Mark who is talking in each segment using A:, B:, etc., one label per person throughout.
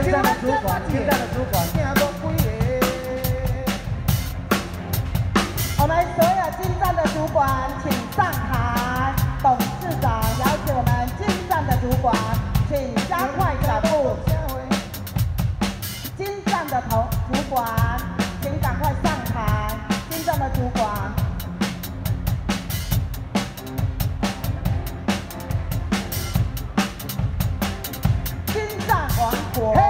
A: 现在的主管，现在的主管。
B: 我们所有金站的主管，请上台。董事长邀请我们金站的主管，请加快脚步。金站的头主管，请赶快上台。金站的主管。
A: 喝一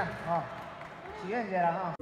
A: 下啊，体验一下了哈。